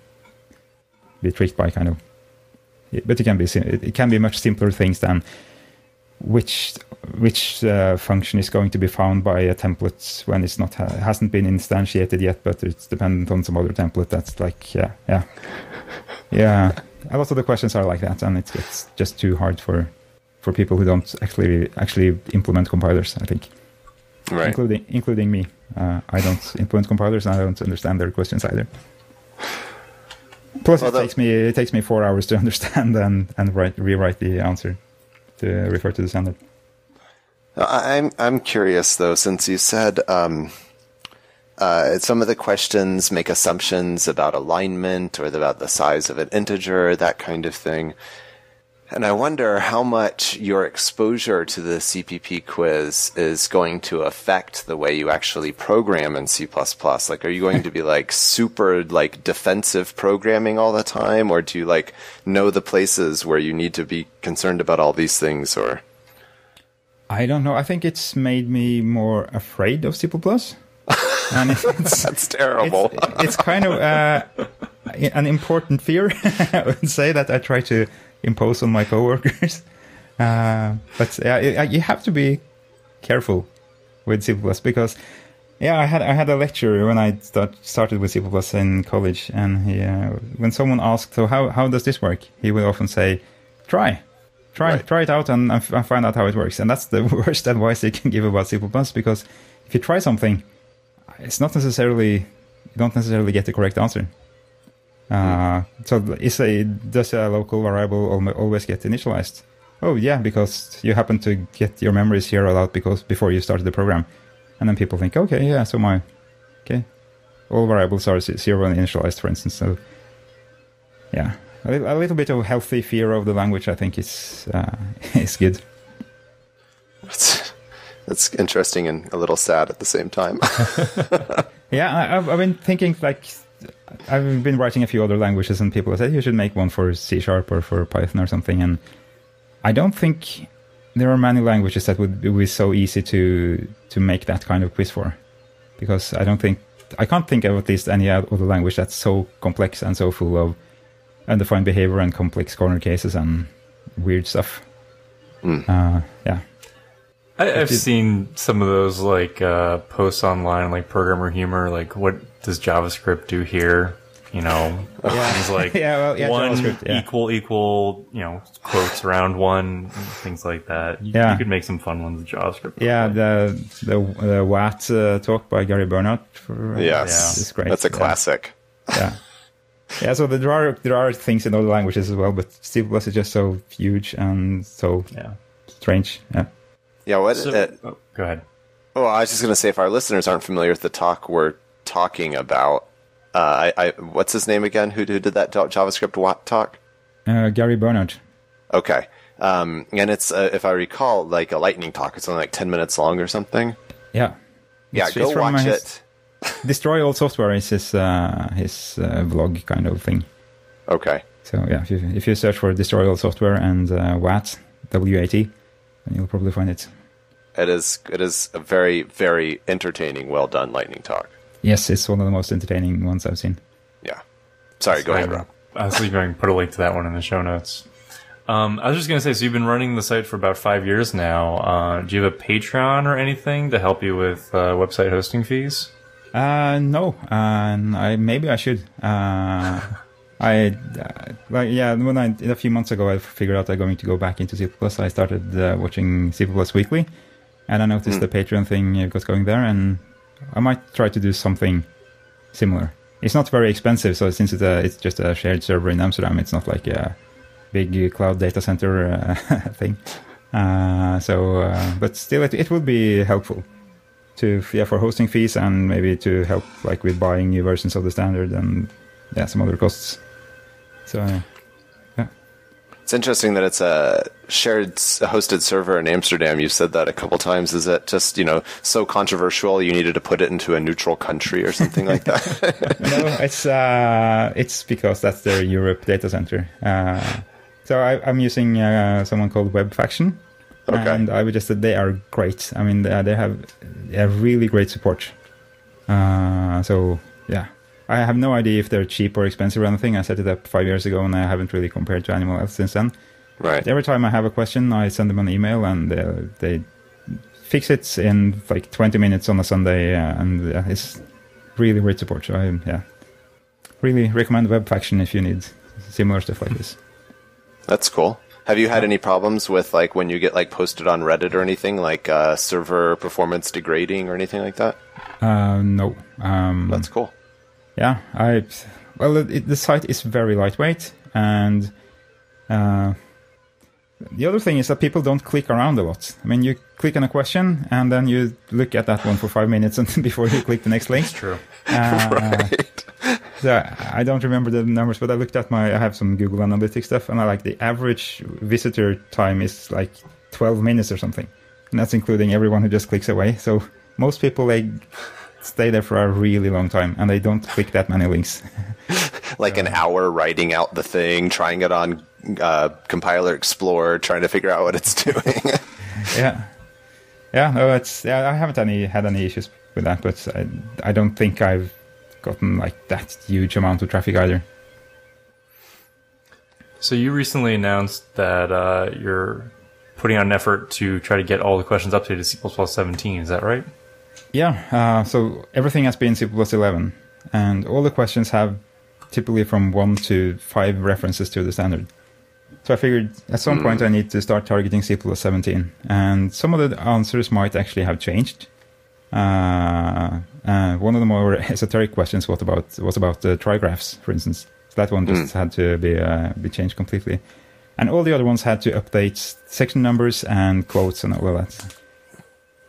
be tricked by, kind of. But it can be it can be much simpler things than which which uh, function is going to be found by a template when it's not hasn't been instantiated yet, but it's dependent on some other template. That's like yeah yeah yeah. A lot of the questions are like that, and it's, it's just too hard for for people who don't actually actually implement compilers. I think, right. including including me. Uh, I don't implement compilers, and I don't understand their questions either. Plus, it takes me it takes me four hours to understand and and write rewrite the answer to refer to the standard. I'm I'm curious though, since you said um, uh, some of the questions make assumptions about alignment or about the size of an integer, that kind of thing. And I wonder how much your exposure to the CPP quiz is going to affect the way you actually program in C++. Like, are you going to be like super like defensive programming all the time? Or do you like know the places where you need to be concerned about all these things or? I don't know. I think it's made me more afraid of C++. and it's, That's terrible. It's, it's kind of uh, an important fear. I would say that I try to impose on my coworkers. Uh, but yeah, you have to be careful with C++ because yeah, I had I had a lecturer when I start, started with C++ in college, and he, uh, when someone asked, "So how how does this work?" he would often say, "Try, try, right. try it out, and, and find out how it works." And that's the worst advice they can give about C++ because if you try something, it's not necessarily you don't necessarily get the correct answer. Uh, so is a, does a local variable always get initialized? Oh yeah, because you happen to get your memories zeroed out because before you started the program, and then people think, okay, yeah, so my okay, all variables are zero and initialized, for instance. So yeah, a, a little bit of healthy fear of the language, I think, is uh, is good. That's, that's interesting and a little sad at the same time. yeah, I, I've been thinking like I've been writing a few other languages, and people have said you should make one for C sharp or for Python or something. And I don't think there are many languages that would be so easy to to make that kind of quiz for, because I don't think I can't think of at least any other language that's so complex and so full of undefined behavior and complex corner cases and weird stuff. Mm. Uh, yeah. I, have seen some of those like uh, posts online, like programmer humor, like what does JavaScript do here? You know, yeah. things like yeah, well, yeah, one yeah. equal equal, you know, quotes around one, things like that. You, yeah. you could make some fun ones with JavaScript. Yeah, the the the Wat uh, talk by Gary Bernhardt. For, uh, yes, yeah. is great. That's a classic. Yeah. yeah, so there are there are things in other languages as well, but C++ is just so huge and so yeah. strange. Yeah. Yeah. What? So, uh, oh, go ahead. Well, I was just going to say, if our listeners aren't familiar with the talk we're talking about, uh, I, I, what's his name again? Who, who did that JavaScript Wat talk? Uh, Gary Bernhardt. Okay. Um, and it's, uh, if I recall, like a lightning talk. It's only like 10 minutes long or something. Yeah. Yeah, it's, go it's watch it. Destroy All Software is his, uh, his uh, vlog kind of thing. Okay. So, yeah, if you, if you search for Destroy All Software and uh, WAT, W-A-T, then you'll probably find it. It is, it is a very, very entertaining, well done lightning talk. Yes, it's one of the most entertaining ones I've seen. Yeah. Sorry, go ahead, Rob. I was going to put a link to that one in the show notes. Um, I was just going to say, so you've been running the site for about five years now. Uh, do you have a Patreon or anything to help you with uh, website hosting fees? Uh, no. Uh, I maybe I should. Uh, I uh, like yeah. When I a few months ago, I figured out I'm going to go back into C++. I started uh, watching C++ Weekly, and I noticed mm. the Patreon thing was going there, and I might try to do something similar. It's not very expensive, so since it's a, it's just a shared server in Amsterdam, it's not like a big cloud data center uh, thing. Uh, so, uh, but still, it, it would be helpful to yeah for hosting fees and maybe to help like with buying new versions of the standard and yeah some other costs. So it's interesting that it's a shared hosted server in Amsterdam. You've said that a couple times. Is it just, you know, so controversial you needed to put it into a neutral country or something like that? no, it's, uh, it's because that's their Europe data center. Uh, so I, am using uh, someone called WebFaction. Okay. And I would just say they are great. I mean, they, they have, they have really great support. Uh, so, yeah. I have no idea if they're cheap or expensive or anything. I set it up five years ago and I haven't really compared to anyone else since then. Right. Every time I have a question, I send them an email and uh, they fix it in like 20 minutes on a Sunday, uh, and uh, it's really great support. So I yeah, really recommend WebFaction if you need similar stuff like this. That's cool. Have you had any problems with like when you get like posted on Reddit or anything like uh, server performance degrading or anything like that? Uh, no. Um, That's cool yeah, I well, it, the site is very lightweight, and uh, the other thing is that people don't click around a lot. I mean, you click on a question, and then you look at that one for five minutes, and before you click the next link. That's true. Uh, right. So I don't remember the numbers, but I looked at my. I have some Google Analytics stuff, and I like the average visitor time is like 12 minutes or something, and that's including everyone who just clicks away. So most people they stay there for a really long time and they don't click that many links. like an hour writing out the thing, trying it on uh, Compiler Explorer, trying to figure out what it's doing. yeah, yeah. No, it's yeah. I haven't any had any issues with that, but I, I don't think I've gotten like that huge amount of traffic either. So you recently announced that uh, you're putting on an effort to try to get all the questions updated to C++ 17. Is that right? Yeah, uh, so everything has been C++ 11, and all the questions have typically from one to five references to the standard. So I figured at some point I need to start targeting C++ 17, and some of the answers might actually have changed. Uh, uh, one of the more esoteric questions was about was about the trigraphs, for instance. So that one just mm. had to be uh, be changed completely, and all the other ones had to update section numbers and quotes and all of that.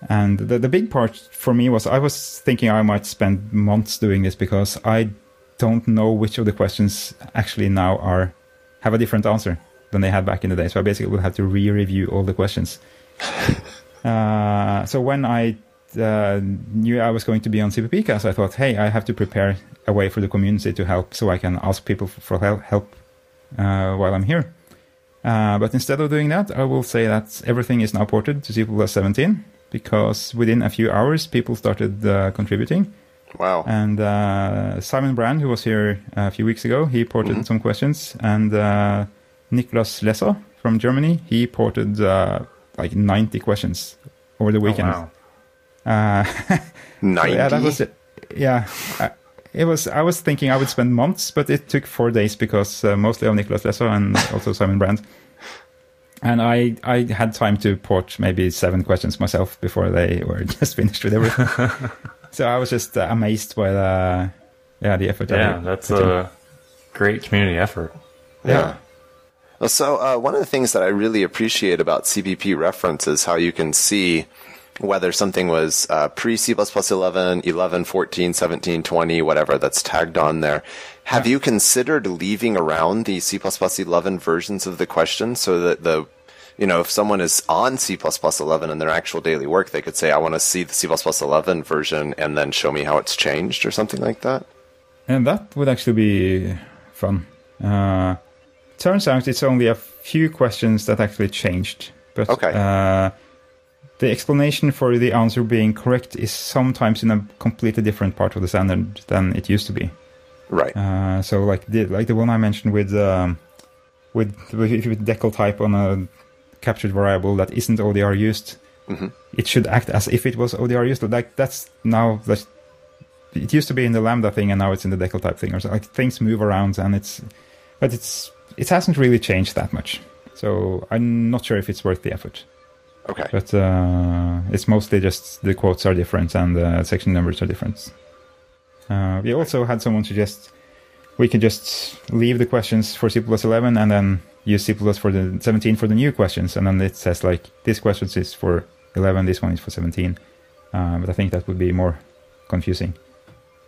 And the, the big part for me was I was thinking I might spend months doing this because I don't know which of the questions actually now are have a different answer than they had back in the day. So I basically would have to re-review all the questions. uh, so when I uh, knew I was going to be on CppCast, I thought, hey, I have to prepare a way for the community to help, so I can ask people for help uh, while I'm here. Uh, but instead of doing that, I will say that everything is now ported to C++ 17 because within a few hours, people started uh, contributing. Wow. And uh, Simon Brand, who was here a few weeks ago, he ported mm-hmm. some questions. And uh, Niklas Lesser from Germany, he ported uh, like 90 questions over the weekend. Oh, wow. 90? So yeah, that was it. Yeah. Uh, it was. I was thinking I would spend months, but it took four days because uh, mostly of Niklas Lesser and also Simon Brand and I I had time to port maybe seven questions myself before they were just finished with everything. so I was just uh, amazed by the yeah the effort. Yeah, that's a great community effort. Yeah. Well, so uh, one of the things that I really appreciate about CPP reference is how you can see whether something was uh, pre C++ 11, 11, 14, 17, 20, whatever that's tagged on there. Have you considered leaving around the C++ 11 versions of the question so that the you know, if someone is on C++ 11 in their actual daily work, they could say, I want to see the C++ 11 version and then show me how it's changed or something like that. And that would actually be fun. Uh, turns out it's only a few questions that actually changed. But okay. Uh, the explanation for the answer being correct is sometimes in a completely different part of the standard than it used to be. Right. Uh, so like the like the one I mentioned with um, with with decltype on a captured variable that isn't ODR used, mm-hmm. it should act as if it was ODR used. Like that's now that it used to be in the lambda thing and now it's in the decltype thing or so. Like things move around and it's but it's it hasn't really changed that much. So I'm not sure if it's worth the effort. Okay. But uh, it's mostly just the quotes are different and the section numbers are different. Uh, we also had someone suggest we could just leave the questions for C 11 and then use C plus for the 17 for the new questions. And then it says like this question is for 11, this one is for 17. Uh, but I think that would be more confusing.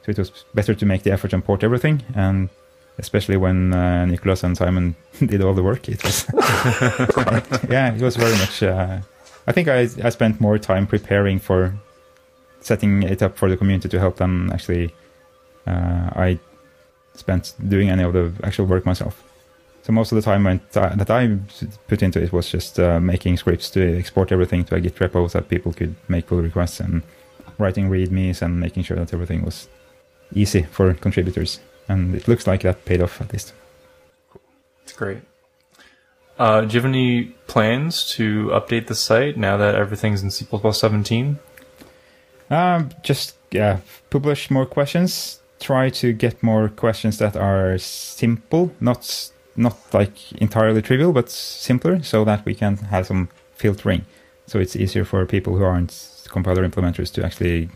So it was better to make the effort and port everything and especially when uh, Nicholas and Simon did all the work. It was, yeah, it was very much. Uh, I think I I spent more time preparing for setting it up for the community to help them. Actually, I spent doing any of the actual work myself. So most of the time uh, that I put into it was just uh, making scripts to export everything to a Git repo so that people could make pull requests and writing readmes and making sure that everything was easy for contributors and it looks like that paid off at least. It's great. Uh, do you have any plans to update the site now that everything's in C++ 17? Um, just yeah, publish more questions. Try to get more questions that are simple, not not like entirely trivial, but simpler, so that we can have some filtering. So it's easier for people who aren't compiler implementers to actually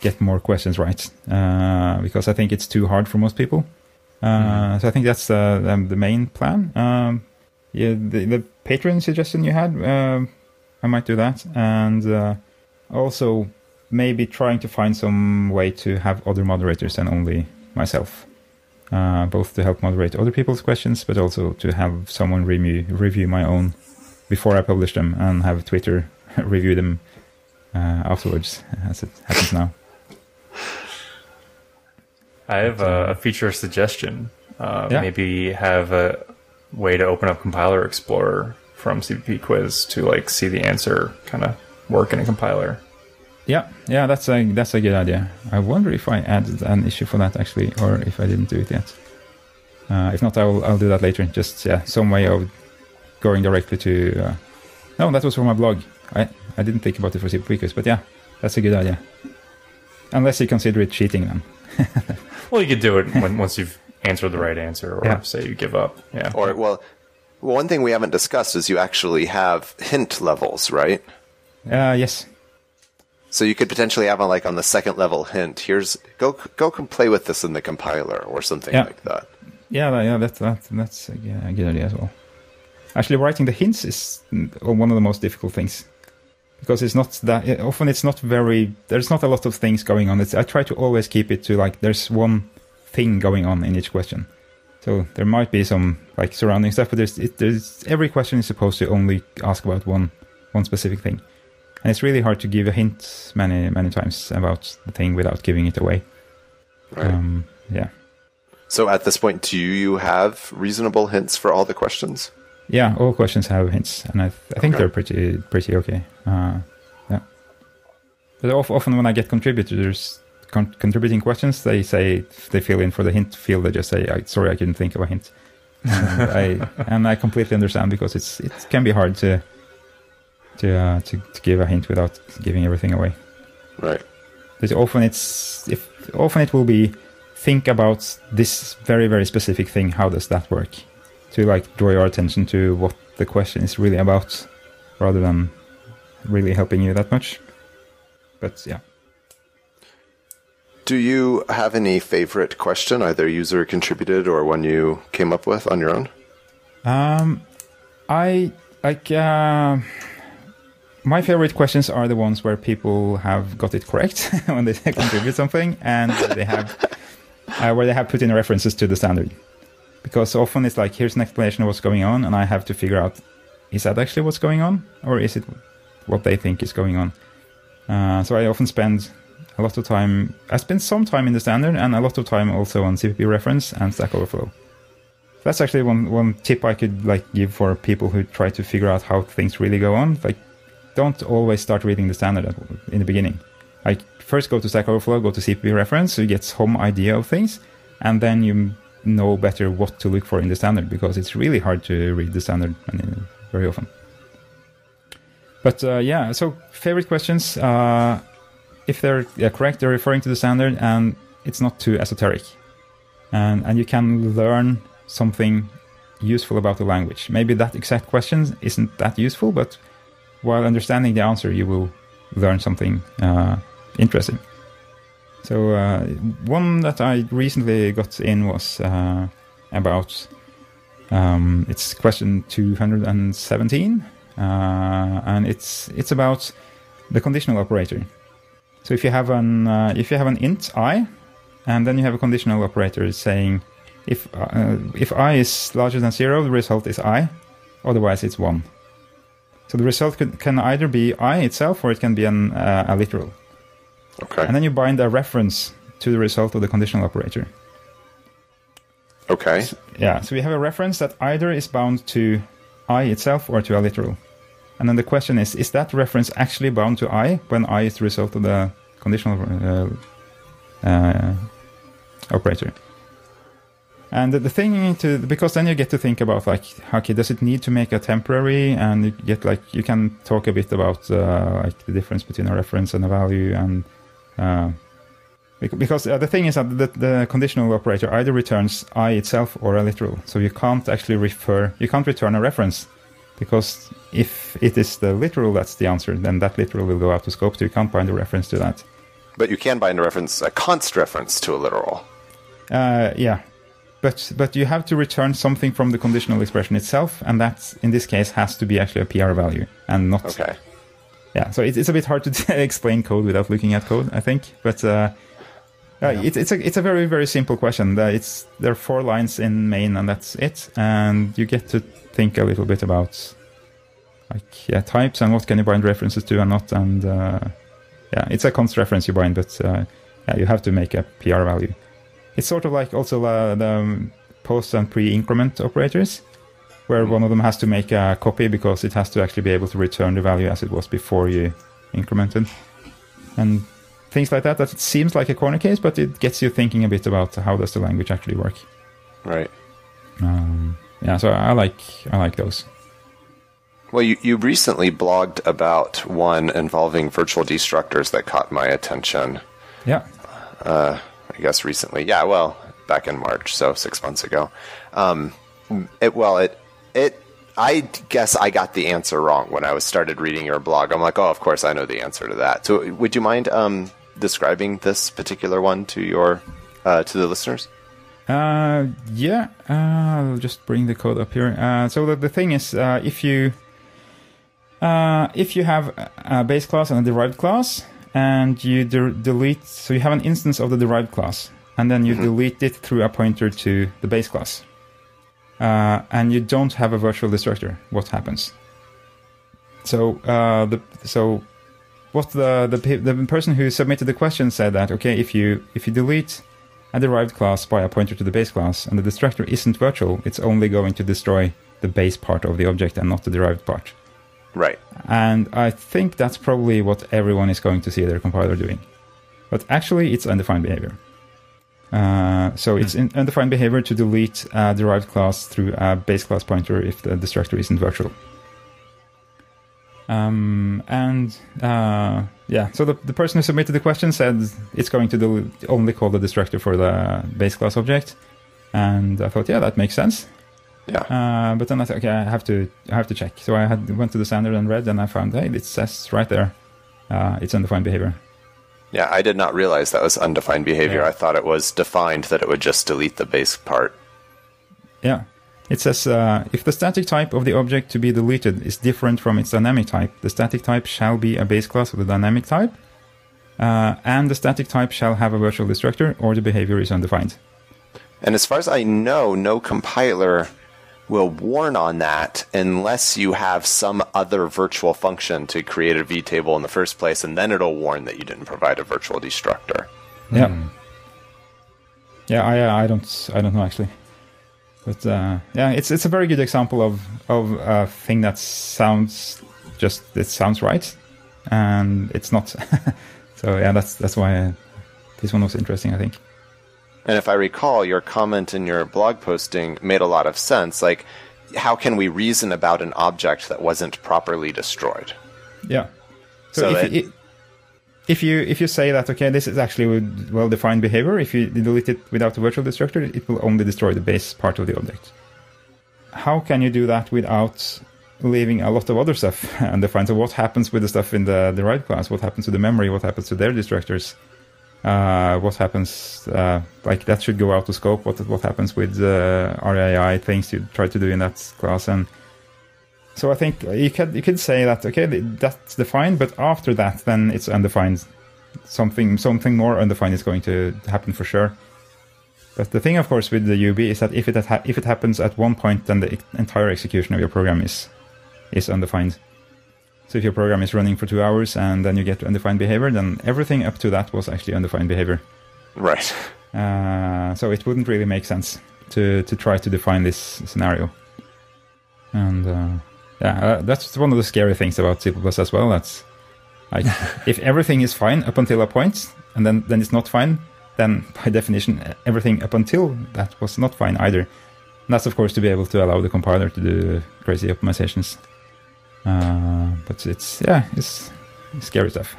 get more questions right uh, because I think it's too hard for most people. Uh, mm. So I think that's uh, the main plan. Um, yeah, the, the Patreon suggestion you had, uh, I might do that, and uh, also maybe trying to find some way to have other moderators than only myself. Uh, both to help moderate other people's questions, but also to have someone review review my own before I publish them, and have Twitter review them afterwards, as it happens now. I have a, a feature suggestion. Uh, yeah. Maybe have a way to open up Compiler Explorer from CPP Quiz to like see the answer kind of work in a compiler. Yeah, yeah, that's a that's a good idea. I wonder if I added an issue for that actually, or if I didn't do it yet. Uh, if not, I'll I'll do that later. Just yeah, some way of going directly to. Uh, no, that was for my blog. I I didn't think about it for CPP Quiz, but yeah, that's a good idea. Unless you consider it cheating, then. well, you could do it when, once you've answered the right answer, or yeah. say you give up. Yeah. Or well, one thing we haven't discussed is you actually have hint levels, right? Uh, yes. So you could potentially have a, like on the second level hint. Here's go go play with this in the compiler or something yeah. like that. Yeah, yeah, that's that, that's uh, a good idea as well. Actually, writing the hints is one of the most difficult things because it's not that often it's not very there's not a lot of things going on it's, i try to always keep it to like there's one thing going on in each question so there might be some like surrounding stuff but there's, it, there's every question is supposed to only ask about one one specific thing and it's really hard to give a hint many many times about the thing without giving it away right. Um, yeah so at this point do you have reasonable hints for all the questions yeah, all questions have hints, and I, th- I think okay. they're pretty pretty okay. Uh, yeah, but often when I get contributors con- contributing questions, they say they fill in for the hint field. They just say, "Sorry, I couldn't think of a hint," and I and I completely understand because it's it can be hard to to uh, to, to give a hint without giving everything away. Right. But often it's if often it will be think about this very very specific thing. How does that work? to like draw your attention to what the question is really about rather than really helping you that much. But yeah. Do you have any favorite question, either user contributed or one you came up with on your own? Um, I like uh, my favorite questions are the ones where people have got it correct when they contribute something, and they have uh, where they have put in references to the standard. Because often it's like here's an explanation of what's going on, and I have to figure out is that actually what's going on, or is it what they think is going on? Uh, so I often spend a lot of time. I spend some time in the standard and a lot of time also on CPP reference and Stack Overflow. That's actually one one tip I could like give for people who try to figure out how things really go on. Like, don't always start reading the standard in the beginning. I first go to Stack Overflow, go to CPP reference, so you get some idea of things, and then you know better what to look for in the standard because it's really hard to read the standard very often. But uh, yeah, so favorite questions. Uh, if they're correct, they're referring to the standard and it's not too esoteric. And, and you can learn something useful about the language. Maybe that exact question isn't that useful, but while understanding the answer, you will learn something uh, interesting. So uh, one that I recently got in was uh, about um, it's question 217, uh, and it's it's about the conditional operator. So if you have an uh, if you have an int i, and then you have a conditional operator saying if uh, if i is larger than zero, the result is i, otherwise it's one. So the result can, can either be i itself or it can be an, uh, a literal. Okay. And then you bind a reference to the result of the conditional operator. Okay. So, yeah. So we have a reference that either is bound to i itself or to a literal. And then the question is, is that reference actually bound to i when i is the result of the conditional uh, uh, operator? And the, thing to because then you get to think about like, okay, does it need to make a temporary? And you get like you can talk a bit about uh, like the difference between a reference and a value, and uh, because uh, the thing is that the, the, conditional operator either returns i itself or a literal, so you can't actually refer, you can't return a reference because if it is the literal that's the answer, then that literal will go out to scope, so you can't bind a reference to that. But you can bind a reference, a const reference to a literal. Uh, yeah, but but you have to return something from the conditional expression itself, and that in this case has to be actually a prvalue and not. Okay. Yeah, so it, it's a bit hard to explain code without looking at code, I think, but. Uh, uh, yeah. it's it's a it's a very very simple question. It's there are four lines in main and that's it, and you get to think a little bit about like yeah types and what can you bind references to and not, and uh, yeah, it's a const reference you bind, but uh, yeah, you have to make a prvalue. It's sort of like also uh, the post and pre increment operators, where one of them has to make a copy because it has to actually be able to return the value as it was before you incremented, and things like that. That it seems like a corner case, but it gets you thinking a bit about how does the language actually work. Right. Um, yeah, so I like I like those. Well, you, you recently blogged about one involving virtual destructors that caught my attention. Yeah. Uh, I guess recently. Yeah, well, back in March, so six months ago. Um, it, well, it it I guess I got the answer wrong when I was started reading your blog. I'm like, oh, of course I know the answer to that. So, would you mind um, describing this particular one to your uh, to the listeners? Uh, yeah, uh, I'll just bring the code up here. Uh, so the, the thing is, uh, if you uh, if you have a base class and a derived class, and you de- delete, so you have an instance of the derived class, and then you mm-hmm. delete it through a pointer to the base class, uh, and you don't have a virtual destructor, what happens? So the so what the, the the person who submitted the question said that okay if you if you delete a derived class by a pointer to the base class and the destructor isn't virtual it's only going to destroy the base part of the object and not the derived part right. And i think that's probably what everyone is going to see their compiler doing. But actually it's undefined behavior. Uh, so it's hmm. undefined behavior to delete a derived class through a base class pointer if the destructor isn't virtual. Um, and uh, yeah, so the, the person who submitted the question said it's going to do, only call the destructor for the base class object, and I thought, yeah, that makes sense. Yeah. Uh, but then I thought, okay, I have to I have to check. So I had went to the standard and read, and I found, hey, it says right there, uh, it's undefined behavior. Yeah, I did not realize that was undefined behavior. Yeah. I thought it was defined that it would just delete the base part. Yeah. It says uh, if the static type of the object to be deleted is different from its dynamic type, the static type shall be a base class of the dynamic type, uh, and the static type shall have a virtual destructor, or the behavior is undefined. And as far as I know, no compiler will warn on that unless you have some other virtual function to create a vtable in the first place, and then it'll warn that you didn't provide a virtual destructor. Yeah. Mm. Yeah, I I don't I don't know actually, but uh, yeah, it's it's a very good example of of a thing that sounds just it sounds right, and it's not. so yeah, that's that's why uh, this one was interesting. I think. And if I recall, your comment in your blog posting made a lot of sense. Like, how can we reason about an object that wasn't properly destroyed? Yeah. So, so if, it, if you if you say that okay, this is actually well defined behavior. If you delete it without a virtual destructor, it will only destroy the base part of the object. How can you do that without leaving a lot of other stuff undefined? So what happens with the stuff in the derived class? What happens to the memory? What happens to their destructors? Uh, what happens uh, like that should go out of scope. What what happens with uh, RAII things you try to do in that class. And so I think you could you could say that okay that's defined but after that then it's undefined. Something something more undefined is going to happen for sure. But the thing of course with the UB is that if it ha- if it happens at one point then the entire execution of your program is is undefined so if your program is running for two hours and then you get to undefined behavior, then everything up to that was actually undefined behavior. Right. Uh, so it wouldn't really make sense to to try to define this scenario. And uh, yeah, uh, that's one of the scary things about C++ as well. That's like if everything is fine up until a point, and then then it's not fine, then by definition everything up until that was not fine either. And that's of course to be able to allow the compiler to do crazy optimizations. Uh, but it's yeah, it's, scary stuff.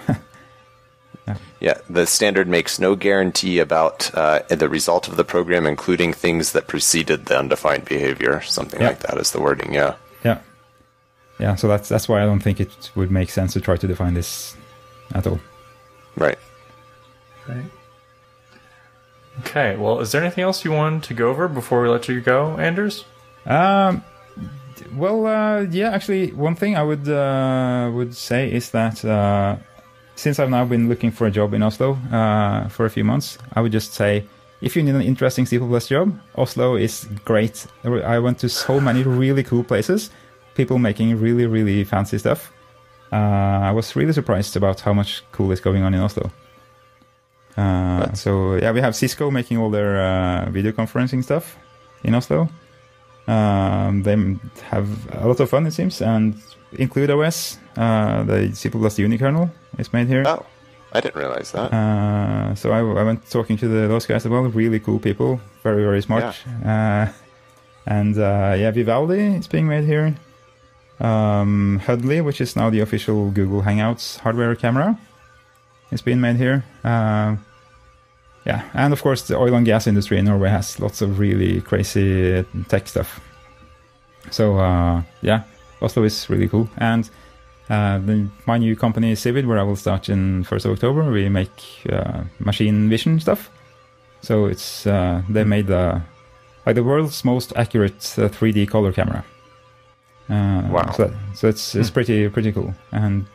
yeah. yeah, the standard makes no guarantee about uh, the result of the program, including things that preceded the undefined behavior. Something yeah. like that is the wording. Yeah. Yeah. Yeah. So that's that's why I don't think it would make sense to try to define this at all. Right. Right. Okay. Well, is there anything else you wanted to go over before we let you go, Anders? Um, well, uh, yeah, actually, one thing I would uh, would say is that uh, since I've now been looking for a job in Oslo uh, for a few months, I would just say if you need an interesting C++ job, Oslo is great. I went to so many really cool places, people making really really fancy stuff. Uh, I was really surprised about how much cool is going on in Oslo. Uh, so yeah, we have Cisco making all their video conferencing stuff in Oslo. Um, they have a lot of fun, it seems, and IncludeOS. Uh, the C++ Uni kernel is made here. Oh, I didn't realize that. Uh, so I, I, went talking to the, those guys as well. Really cool people, very very smart. Yeah. Uh, and uh, yeah, Vivaldi is being made here. Um, Huddly, which is now the official Google Hangouts hardware camera, is being made here. Yeah, and of course the oil and gas industry in Norway has lots of really crazy tech stuff. So uh, yeah, Oslo is really cool. And uh, the, my new company Zivid, where I will start in first of October, we make uh, machine vision stuff. So it's uh, they made the like the world's most accurate 3D uh, color camera. Uh, wow! So, so it's it's hmm. pretty pretty cool and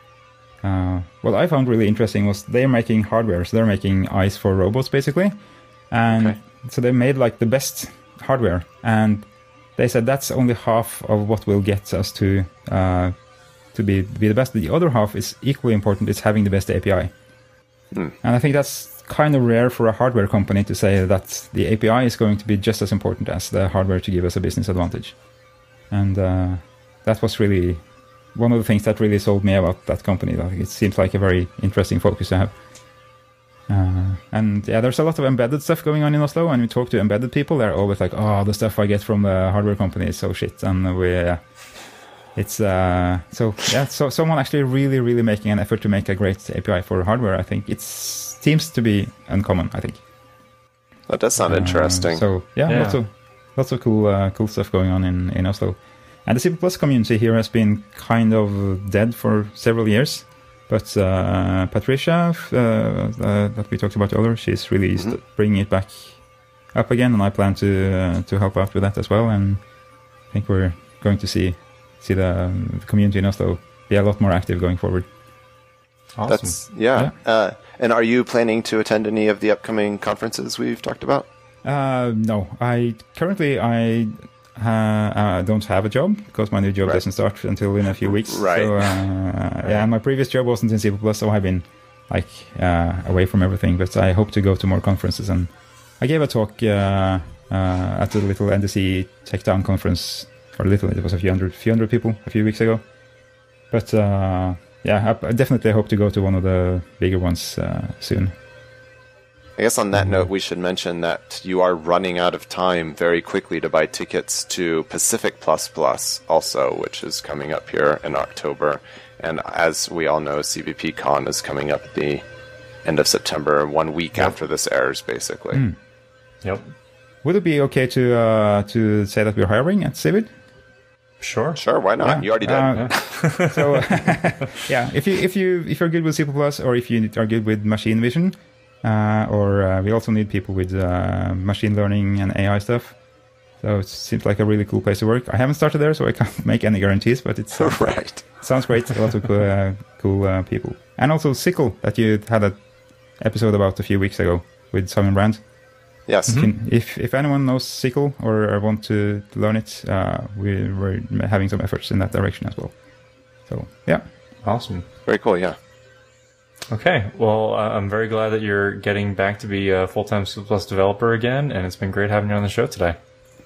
uh, what I found really interesting was they're making hardware, so they're making eyes for robots basically, and okay. so they made like the best hardware, and they said that's only half of what will get us to uh, to be be the best. The other half is equally important. It's having the best API, mm. and I think that's kind of rare for a hardware company to say that the API is going to be just as important as the hardware to give us a business advantage, and uh, that was really one of the things that really sold me about that company. Like it seems like a very interesting focus to have. Uh, and yeah, there's a lot of embedded stuff going on in Oslo. And we talk to embedded people, they're always like, "Oh, the stuff I get from the hardware company is so shit." And we, uh, it's uh, so yeah, so someone actually really, really making an effort to make a great API for hardware. I think it seems to be uncommon. I think that does sound interesting. So yeah, yeah, lots of lots of cool, uh, cool stuff going on in in Oslo. And the C++ community here has been kind of dead for several years. but uh, Patricia, uh, uh, that we talked about earlier, she's really mm-hmm. bringing it back up again, and I plan to uh, to help out with that as well. And I think we're going to see see the, um, the community in Oslo be a lot more active going forward. Awesome. That's yeah. yeah. Uh, and are you planning to attend any of the upcoming conferences we've talked about? Uh, no, I currently I uh, I don't have a job because my new job right. doesn't start until in a few weeks. Right. So, uh, yeah, my previous job wasn't in C++, so I've been like uh, away from everything. But I hope to go to more conferences, and I gave a talk uh, uh, at the little NDC Tech Town conference, or little. It was a few hundred, few hundred people a few weeks ago. But uh, yeah, I, I definitely hope to go to one of the bigger ones soon. I guess on that mm-hmm. note, we should mention that you are running out of time very quickly to buy tickets to Pacific++ also, which is coming up here in October. And as we all know, CppCon is coming up at the end of September, one week yep. after this airs, basically. Mm. Yep. Would it be okay to uh, to say that we're hiring at Zivid? Sure, sure. Why not? Yeah. You already did. Uh, yeah. so, yeah, if you if you if you're good with C++ or if you are good with machine vision, uh, or uh, we also need people with uh, machine learning and AI stuff. So it seems like a really cool place to work. I haven't started there, so I can't make any guarantees, but it sounds, right. sounds great. A lot of cool, uh, cool uh, people. And also SYCL, that you had an episode about a few weeks ago with Simon Brand. Yes. Mm-hmm. if, if anyone knows SYCL or want to learn it, uh, we, we're having some efforts in that direction as well. So, yeah. Awesome. Very cool, yeah. Okay, well, uh, I'm very glad that you're getting back to be a full-time C++ developer again, and it's been great having you on the show today.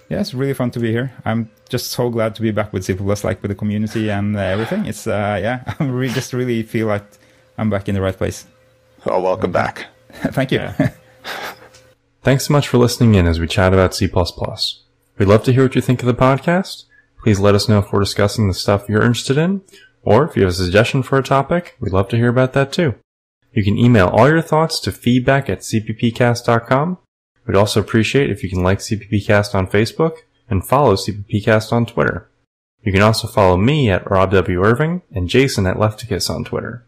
Yeah, it's really fun to be here. I'm just so glad to be back with C++, like with the community and uh, everything. It's uh, yeah, I really, just really feel like I'm back in the right place. Oh, welcome back. Thank you. Yeah. Thanks so much for listening in as we chat about C++. We'd love to hear what you think of the podcast. Please let us know if we're discussing the stuff you're interested in, or if you have a suggestion for a topic, we'd love to hear about that too. You can email all your thoughts to feedback at cppcast.com. We'd also appreciate if you can like CPPcast on Facebook and follow CPPcast on Twitter. You can also follow me at Rob W. Irving and Jason at Lefticus on Twitter.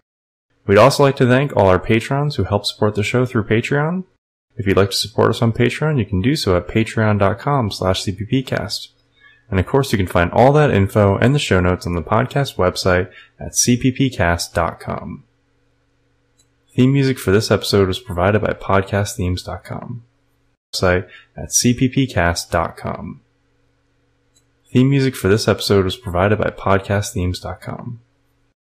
We'd also like to thank all our patrons who help support the show through Patreon. If you'd like to support us on Patreon, you can do so at patreon.com slash cppcast. And of course, you can find all that info and the show notes on the podcast website at cppcast.com. Theme music for this episode was provided by podcastthemes.com. Site at cppcast.com. Theme music for this episode was provided by podcastthemes.com.